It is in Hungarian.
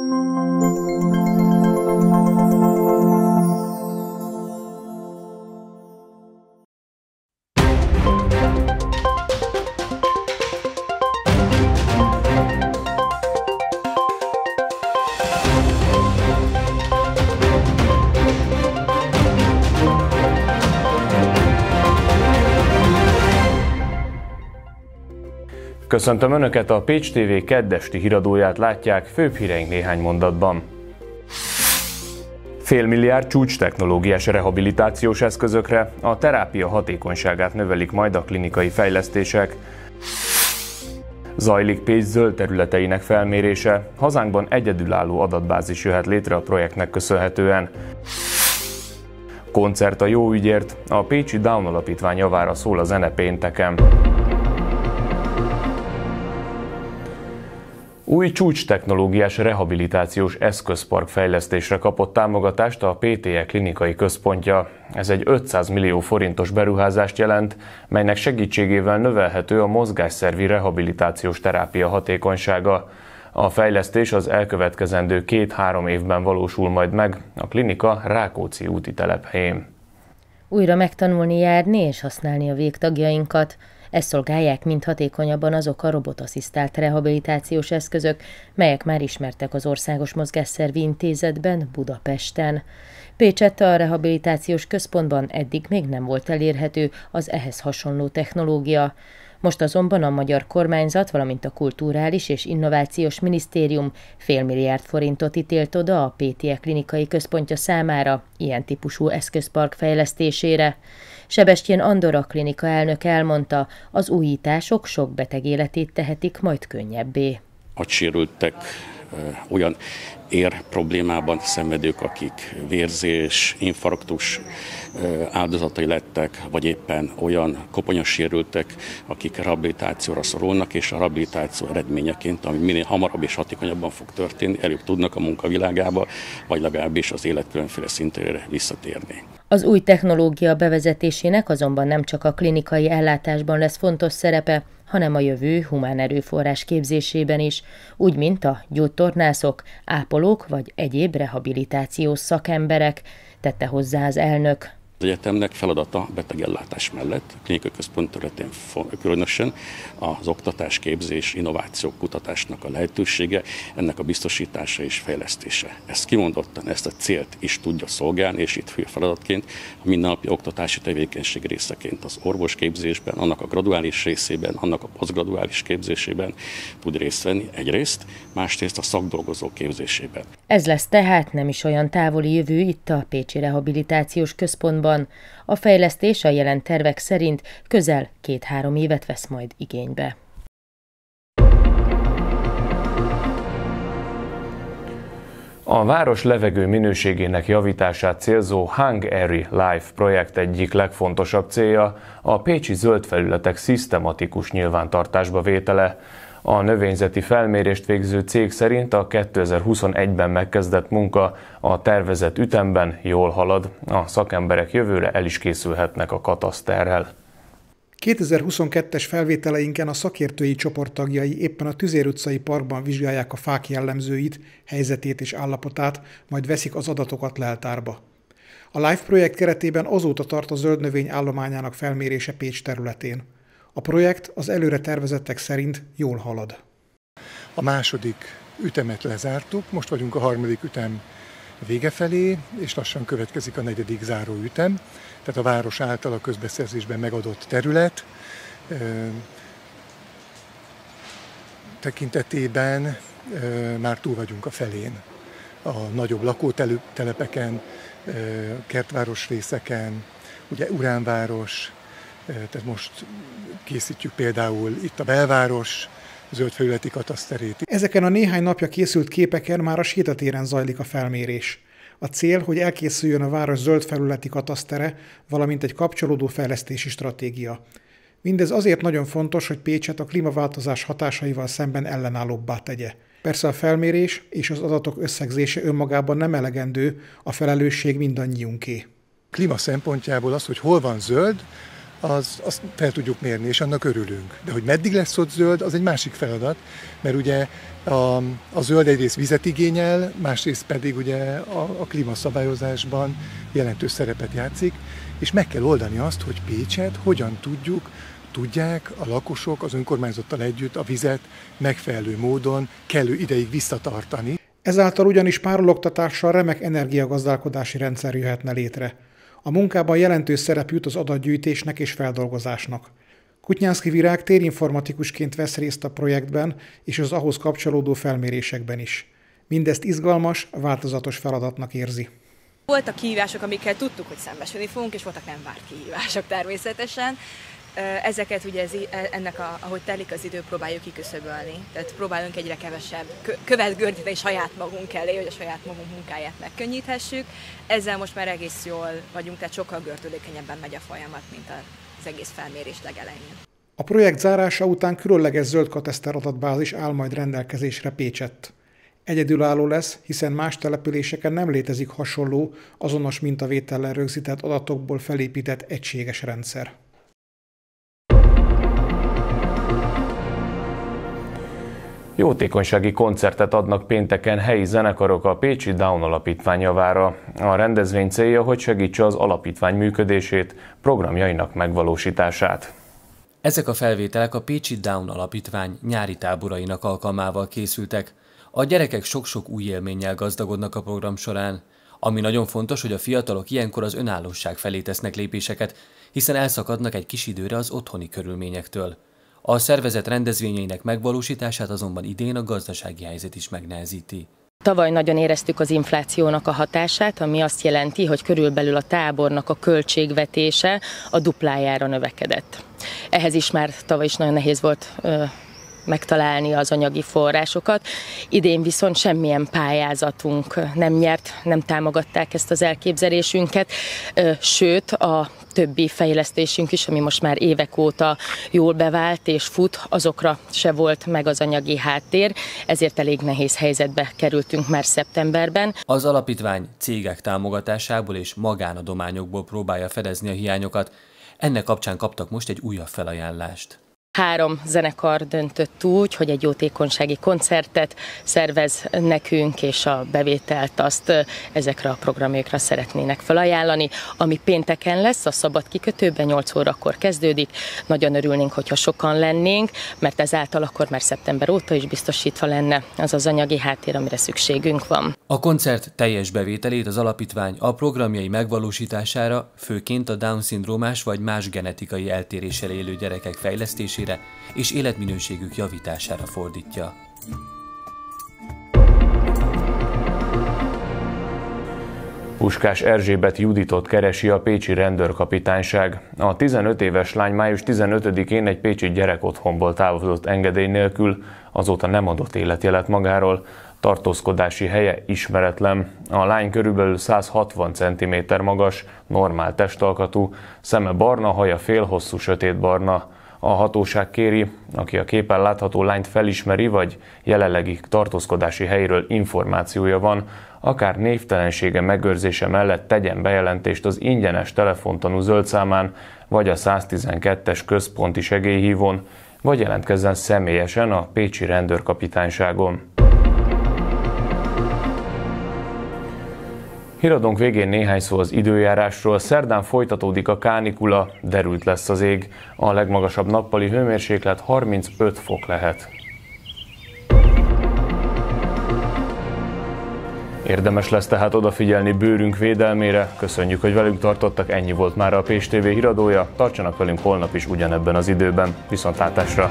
Música Köszöntöm Önöket, a Pécs TV keddesti híradóját látják, főbb híreink néhány mondatban. Fél milliárd csúcs technológiás rehabilitációs eszközökre, a terápia hatékonyságát növelik majd a klinikai fejlesztések. Zajlik Pécs zöld területeinek felmérése, hazánkban egyedülálló adatbázis jöhet létre a projektnek köszönhetően. Koncert a jó ügyért, a Pécsi Down Alapítvány javára szól a zene pénteken. Új csúcs technológiás rehabilitációs eszközpark fejlesztésre kapott támogatást a PTE klinikai központja. Ez egy 500 millió forintos beruházást jelent, melynek segítségével növelhető a mozgásszervi rehabilitációs terápia hatékonysága. A fejlesztés az elkövetkezendő két-három évben valósul majd meg a klinika Rákóczi úti telephelyén. Újra megtanulni járni és használni a végtagjainkat – ezt szolgálják mind hatékonyabban azok a robotasszisztált rehabilitációs eszközök, melyek már ismertek az Országos Mozgásszervi Intézetben Budapesten. Pécsett a rehabilitációs központban eddig még nem volt elérhető az ehhez hasonló technológia. Most azonban a magyar kormányzat, valamint a Kulturális és Innovációs Minisztérium félmilliárd forintot ítélt oda a PTE klinikai központja számára ilyen típusú eszközpark fejlesztésére. Sebestyén Andorra klinika elnök elmondta, az újítások sok beteg életét tehetik majd könnyebbé. Agysérültek olyan ér problémában szenvedők, akik vérzés, infarktus áldozatai lettek, vagy éppen olyan koponyasérültek, akik rehabilitációra szorulnak, és a rehabilitáció eredményeként, ami minél hamarabb és hatékonyabban fog történni, előbb tudnak a munkavilágába, vagy legalábbis az élet különféle szintére visszatérni. Az új technológia bevezetésének azonban nem csak a klinikai ellátásban lesz fontos szerepe, hanem a jövő humán erőforrás képzésében is, úgy mint a gyógytornászok, ápolók vagy egyéb rehabilitációs szakemberek, tette hozzá az elnök. Az egyetemnek feladata betegellátás mellett, klinikai központ területén különösen az oktatás, képzés, innováció, kutatásnak a lehetősége, ennek a biztosítása és fejlesztése. Ezt kimondottan, ezt a célt is tudja szolgálni, és itt fő feladatként a mindennapi oktatási tevékenység részeként az orvosképzésben, annak a graduális részében, annak a posztgraduális képzésében tud részt venni egyrészt, másrészt a szakdolgozó képzésében. Ez lesz tehát nem is olyan távoli jövő itt a Pécsi Rehabilitációs Központban, Európában. A fejlesztés a jelen tervek szerint közel két-három évet vesz majd igénybe. A város levegő minőségének javítását célzó Hang Airy Life projekt egyik legfontosabb célja a pécsi zöld felületek szisztematikus nyilvántartásba vétele. A növényzeti felmérést végző cég szerint a 2021-ben megkezdett munka a tervezett ütemben jól halad, a szakemberek jövőre el is készülhetnek a kataszterrel. 2022-es felvételeinken a szakértői csoport tagjai éppen a Tüzér utcai parkban vizsgálják a fák jellemzőit, helyzetét és állapotát, majd veszik az adatokat leltárba. A LIFE projekt keretében azóta tart a zöld állományának felmérése Pécs területén. A projekt az előre tervezettek szerint jól halad. A második ütemet lezártuk, most vagyunk a harmadik ütem vége felé, és lassan következik a negyedik záró ütem, tehát a város által a közbeszerzésben megadott terület tekintetében már túl vagyunk a felén. A nagyobb lakótelepeken, kertváros részeken, ugye Uránváros, tehát most készítjük például itt a belváros, zöldfelületi kataszterét. Ezeken a néhány napja készült képeken már a sétatéren zajlik a felmérés. A cél, hogy elkészüljön a város zöld felületi katasztere, valamint egy kapcsolódó fejlesztési stratégia. Mindez azért nagyon fontos, hogy Pécset a klímaváltozás hatásaival szemben ellenállóbbá tegye. Persze a felmérés és az adatok összegzése önmagában nem elegendő, a felelősség mindannyiunké. Klíma szempontjából az, hogy hol van zöld, az, azt fel tudjuk mérni, és annak örülünk. De hogy meddig lesz ott zöld, az egy másik feladat, mert ugye a, a zöld egyrészt vizet igényel, másrészt pedig ugye a, a klímaszabályozásban jelentős szerepet játszik, és meg kell oldani azt, hogy Pécset hogyan tudjuk, tudják a lakosok az önkormányzattal együtt a vizet megfelelő módon kellő ideig visszatartani. Ezáltal ugyanis párologtatással remek energiagazdálkodási rendszer jöhetne létre. A munkában jelentős szerep jut az adatgyűjtésnek és feldolgozásnak. Kutnyánszki Virág térinformatikusként vesz részt a projektben és az ahhoz kapcsolódó felmérésekben is. Mindezt izgalmas, változatos feladatnak érzi. Voltak kihívások, amikkel tudtuk, hogy szembesülni fogunk, és voltak nem várt kihívások természetesen. Ezeket ugye ez, ennek, a, ahogy telik az idő, próbáljuk kiküszöbölni. Tehát próbálunk egyre kevesebb követ gördíteni saját magunk elé, hogy a saját magunk munkáját megkönnyíthessük. Ezzel most már egész jól vagyunk, tehát sokkal gördülékenyebben megy a folyamat, mint az egész felmérés legelején. A projekt zárása után különleges zöld kateszter adatbázis áll majd rendelkezésre Pécsett. Egyedülálló lesz, hiszen más településeken nem létezik hasonló, azonos mintavétellel rögzített adatokból felépített egységes rendszer. Jótékonysági koncertet adnak pénteken helyi zenekarok a Pécsi Down Alapítvány javára. A rendezvény célja, hogy segítse az alapítvány működését, programjainak megvalósítását. Ezek a felvételek a Pécsi Down Alapítvány nyári táborainak alkalmával készültek. A gyerekek sok-sok új élménnyel gazdagodnak a program során. Ami nagyon fontos, hogy a fiatalok ilyenkor az önállóság felé tesznek lépéseket, hiszen elszakadnak egy kis időre az otthoni körülményektől. A szervezet rendezvényeinek megvalósítását azonban idén a gazdasági helyzet is megnehezíti. Tavaly nagyon éreztük az inflációnak a hatását, ami azt jelenti, hogy körülbelül a tábornak a költségvetése a duplájára növekedett. Ehhez is már tavaly is nagyon nehéz volt megtalálni az anyagi forrásokat. Idén viszont semmilyen pályázatunk nem nyert, nem támogatták ezt az elképzelésünket, sőt a többi fejlesztésünk is, ami most már évek óta jól bevált és fut, azokra se volt meg az anyagi háttér, ezért elég nehéz helyzetbe kerültünk már szeptemberben. Az alapítvány cégek támogatásából és magánadományokból próbálja fedezni a hiányokat, ennek kapcsán kaptak most egy újabb felajánlást. Három zenekar döntött úgy, hogy egy jótékonysági koncertet szervez nekünk, és a bevételt azt ezekre a programokra szeretnének felajánlani, ami pénteken lesz, a szabad kikötőben 8 órakor kezdődik. Nagyon örülnénk, hogyha sokan lennénk, mert ezáltal akkor már szeptember óta is biztosítva lenne az az anyagi háttér, amire szükségünk van. A koncert teljes bevételét az alapítvány a programjai megvalósítására, főként a Down-szindrómás vagy más genetikai eltéréssel élő gyerekek fejlesztésére megőrzésére és életminőségük javítására fordítja. Puskás Erzsébet Juditot keresi a pécsi rendőrkapitányság. A 15 éves lány május 15-én egy pécsi gyerekotthonból távozott engedély nélkül, azóta nem adott életjelet magáról, tartózkodási helye ismeretlen. A lány körülbelül 160 cm magas, normál testalkatú, szeme barna, haja félhosszú sötétbarna. A hatóság kéri, aki a képen látható lányt felismeri, vagy jelenlegi tartózkodási helyről információja van, akár névtelensége megőrzése mellett tegyen bejelentést az ingyenes telefontanú zöld számán, vagy a 112-es központi segélyhívón, vagy jelentkezzen személyesen a Pécsi rendőrkapitányságon. Híradónk végén néhány szó az időjárásról. Szerdán folytatódik a kánikula, derült lesz az ég. A legmagasabb nappali hőmérséklet 35 fok lehet. Érdemes lesz tehát odafigyelni bőrünk védelmére. Köszönjük, hogy velünk tartottak, ennyi volt már a PSTV híradója. Tartsanak velünk holnap is ugyanebben az időben. Viszontlátásra!